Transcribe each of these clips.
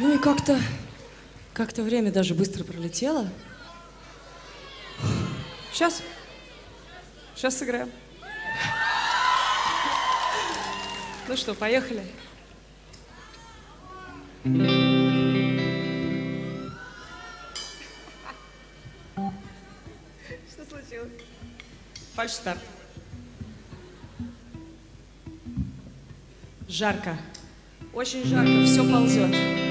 Ну и как-то, как-то время даже быстро пролетело. Сейчас, сейчас сыграем. Ну что, поехали. Что случилось? Фальш-старт. Жарко. Очень жарко, все ползет.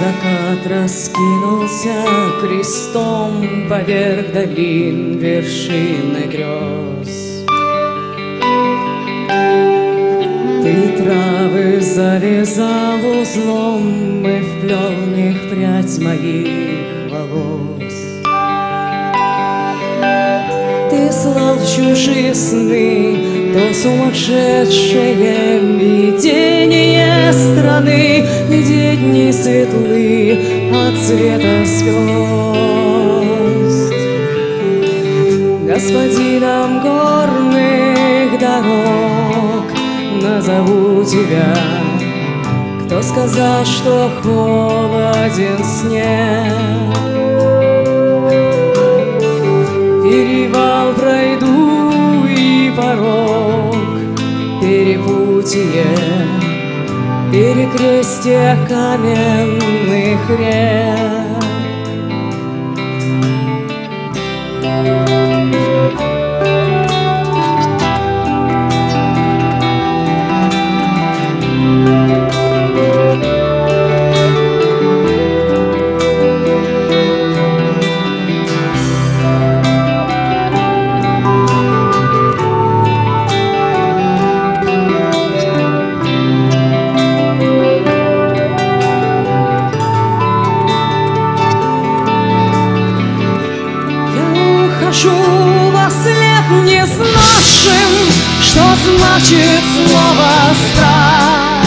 Закат раскинулся крестом Поверх долин вершины грез. Ты травы завязал узлом И вплел в них прядь моих волос. Ты слал чужие сны то сумасшедшее видение страны, Где дни светлы от цвета звезд. Господином горных дорог назову тебя, Кто сказал, что холоден снег? Перевал пройду перепутье, перекрестие каменных рек. Я ухожу во след не знавшим, что значит слово страх.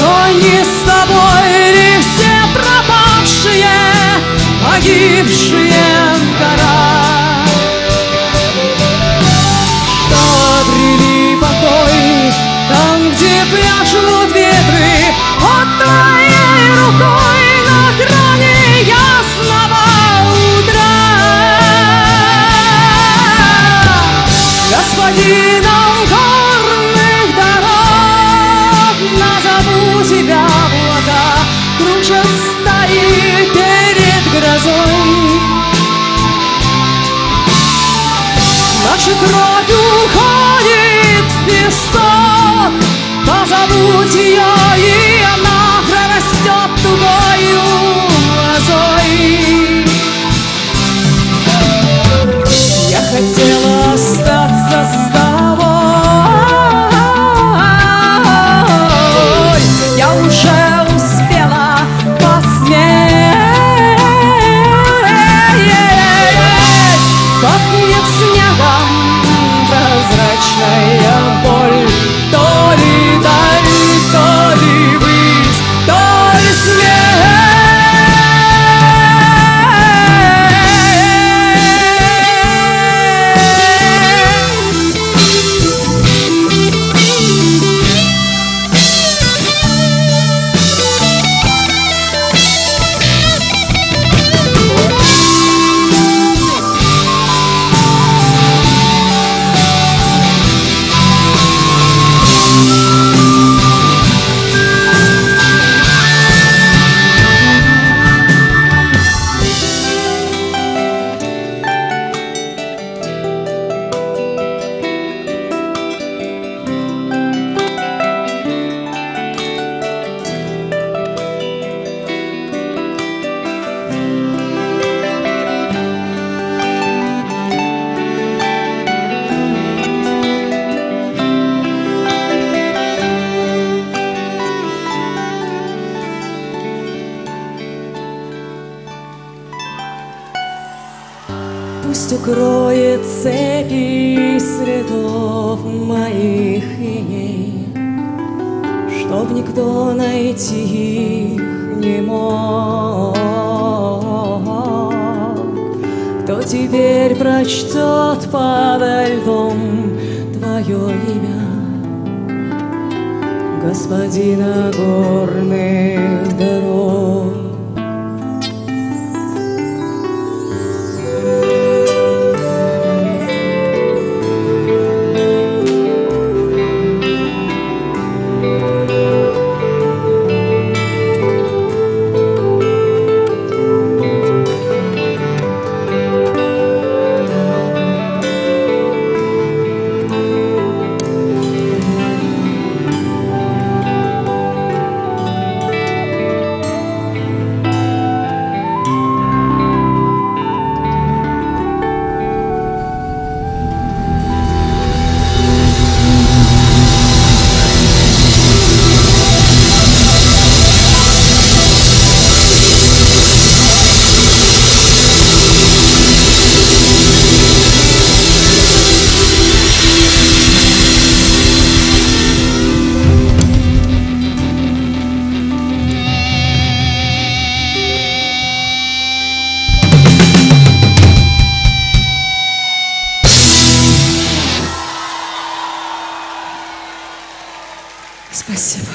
Но не с тобой ли все пропавшие, погибшие кровь уходит позовут ее, и она прорастет тугою лозой. Укроет цепи следов моих иней, Чтоб никто найти их не мог. Кто теперь прочтет подо льдом твое имя, Господина горных дорог? Спасибо.